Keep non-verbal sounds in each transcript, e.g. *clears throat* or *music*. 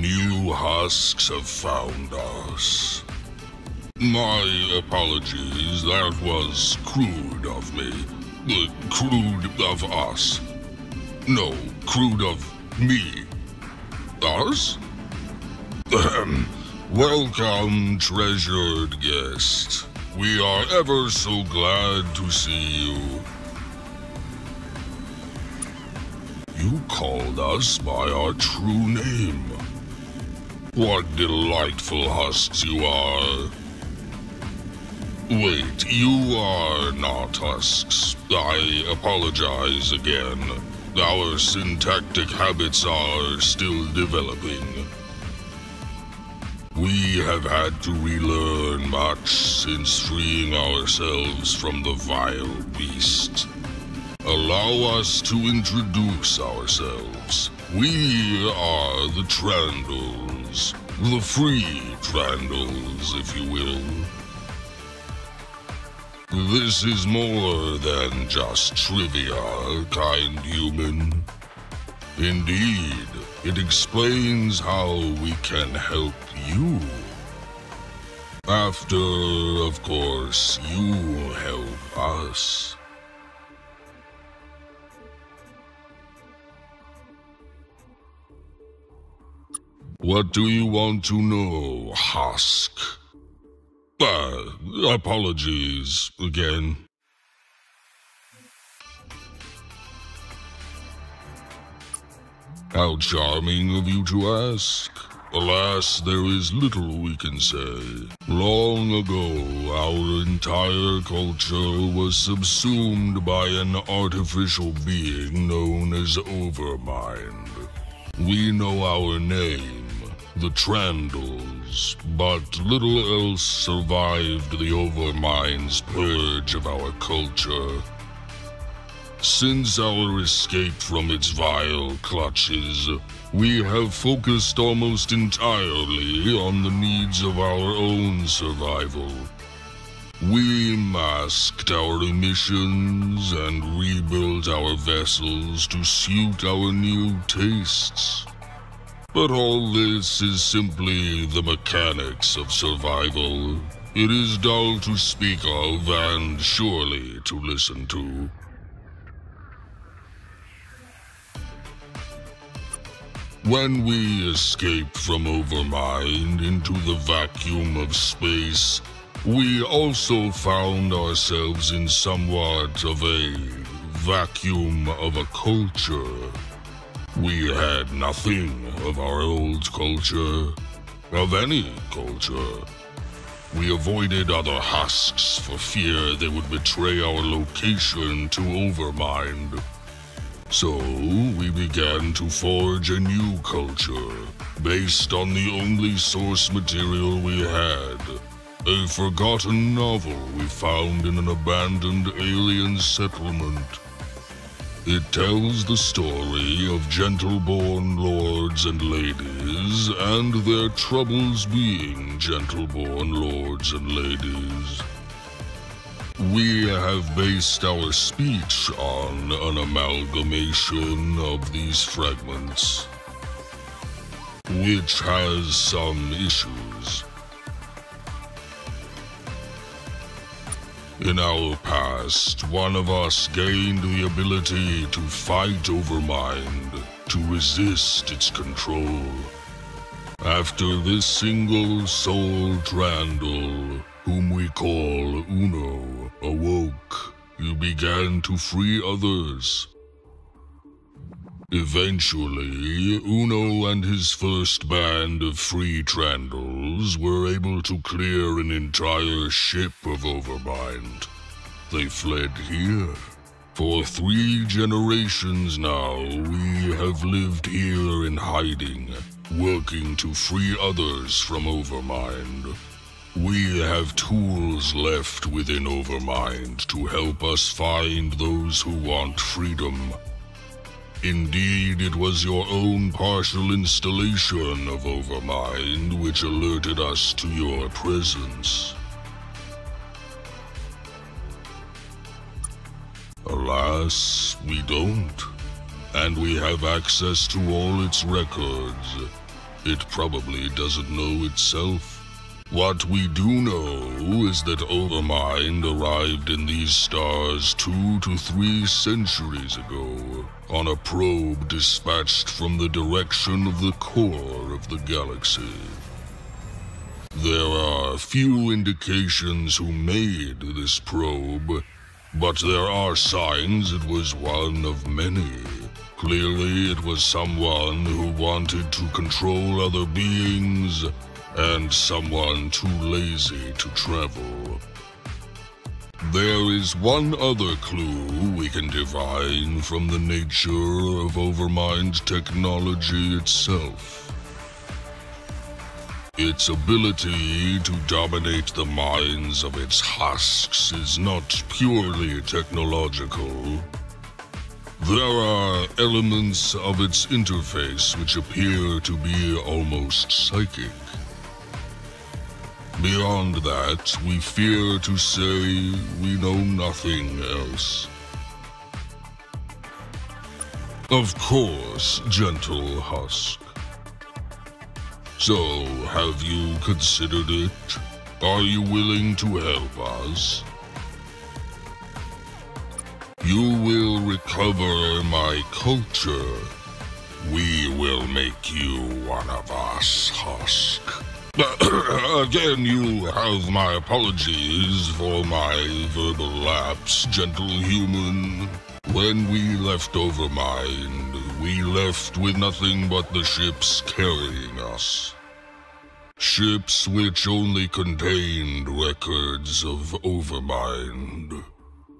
New husks have found us. My apologies, that was crude of me. Crude of us. No, crude of me. Us? Welcome, treasured guest. We are ever so glad to see you. You called us by our true name. What delightful husks you are. Wait, you are not husks. I apologize again. Our syntactic habits are still developing. We have had to relearn much since freeing ourselves from the vile beast. Allow us to introduce ourselves. We are the The free Trandals, if you will. This is more than just trivia, kind human. Indeed, it explains how we can help you. After, of course, you help us. What do you want to know, Husk? Uh, apologies again. How charming of you to ask. Alas, there is little we can say. Long ago, our entire culture was subsumed by an artificial being known as Overmind. We know our name, the Trandals, but little else survived the Overmind's purge of our culture. Since our escape from its vile clutches, we have focused almost entirely on the needs of our own survival. We masked our emissions and rebuilt our vessels to suit our new tastes. But all this is simply the mechanics of survival. It is dull to speak of and surely to listen to. When we escaped from Overmind into the vacuum of space, we also found ourselves in somewhat of a vacuum of a culture. We had nothing of our old culture, of any culture. We avoided other husks for fear they would betray our location to Overmind. So, we began to forge a new culture, based on the only source material we had. A forgotten novel we found in an abandoned alien settlement. It tells the story of gentle-born lords and ladies, and their troubles being gentle-born lords and ladies. We have based our speech on an amalgamation of these fragments, which has some issues. In our past, one of us gained the ability to fight Overmind, to resist its control. After this single soul Trandal, whom we call Uno, awoke, you began to free others. Eventually, Uno and his first band of free Trandals were able to clear an entire ship of Overmind. They fled here. For three generations now, we have lived here in hiding, working to free others from Overmind. We have tools left within Overmind to help us find those who want freedom. Indeed, it was your own partial installation of Overmind which alerted us to your presence. Alas, we don't. And we have access to all its records. It probably doesn't know itself. What we do know is that Overmind arrived in these stars two to three centuries ago on a probe dispatched from the direction of the core of the galaxy. There are few indications who made this probe, but there are signs it was one of many. Clearly, it was someone who wanted to control other beings and someone too lazy to travel. There is one other clue we can divine from the nature of Overmind technology itself. Its ability to dominate the minds of its husks is not purely technological. There are elements of its interface which appear to be almost psychic. Beyond that, we fear to say we know nothing else. Of course, gentle husk. So, have you considered it? Are you willing to help us? You will recover my culture. We will make you one of us, Husk. *clears throat* Again, you have my apologies for my verbal lapse, gentle human. When we left Overmind, we left with nothing but the ships carrying us. Ships which only contained records of Overmind.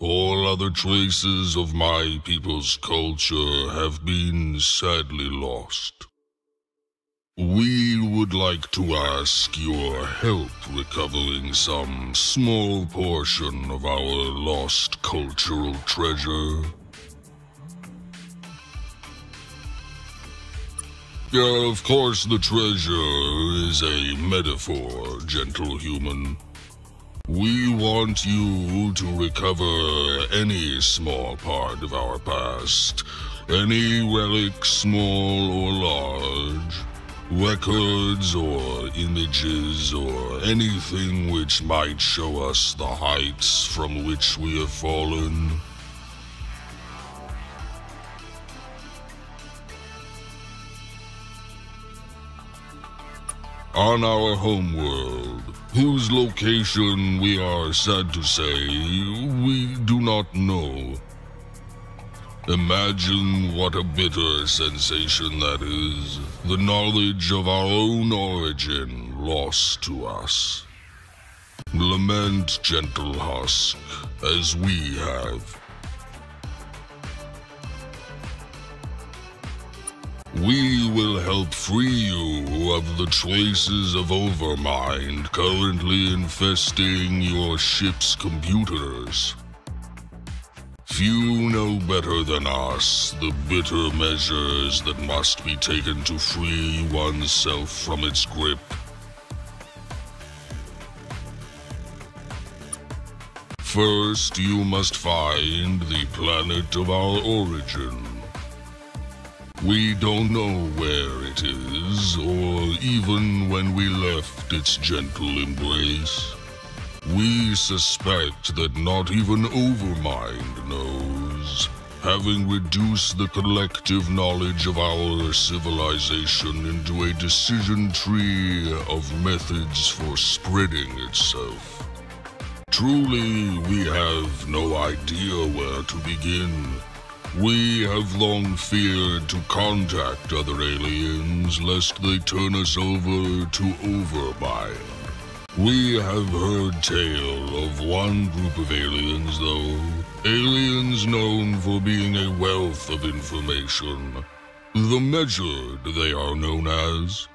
All other traces of my people's culture have been sadly lost. We would like to ask your help recovering some small portion of our lost cultural treasure. Yeah, of course, the treasure is a metaphor, gentle human. We want you to recover any small part of our past, any relic, small or large records or images or anything which might show us the heights from which we have fallen. On our homeworld, whose location we are sad to say we do not know, Imagine what a bitter sensation that is, the knowledge of our own origin lost to us. Lament, gentle husk, as we have. We will help free you of the traces of Overmind currently infesting your ship's computers. Few know better than us the bitter measures that must be taken to free oneself from its grip. First, you must find the planet of our origin. We don't know where it is, or even when we left its gentle embrace. We suspect that not even Overmind knows, having reduced the collective knowledge of our civilization into a decision tree of methods for spreading itself. Truly, we have no idea where to begin. We have long feared to contact other aliens lest they turn us over to Overmind. We have heard tale of one group of aliens, though. Aliens known for being a wealth of information. The Measured, they are known as.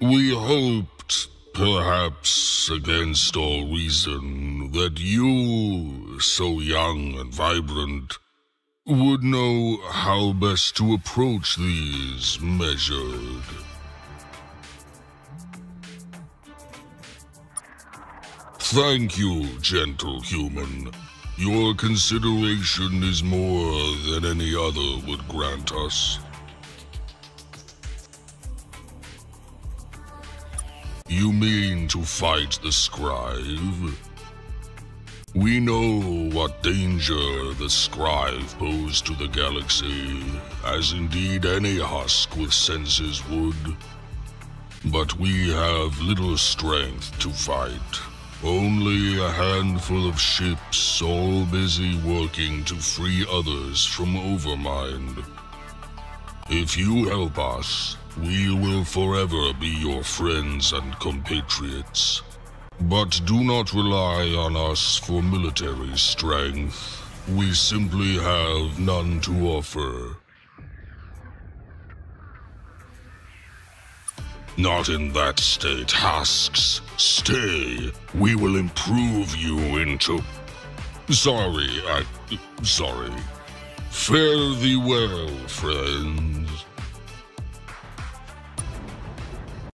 We hoped, perhaps against all reason, that you, so young and vibrant, would know how best to approach these Measured. Thank you, gentle human. Your consideration is more than any other would grant us. You mean to fight the Scryve? We know what danger the Scryve posed to the galaxy, as indeed any husk with senses would. But we have little strength to fight. Only a handful of ships all busy working to free others from Overmind. If you help us, we will forever be your friends and compatriots. But do not rely on us for military strength. We simply have none to offer. Not in that state, Husks. Stay. We will improve you into... Sorry, I... Sorry. Fare thee well, friends.